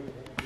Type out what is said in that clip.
Amen.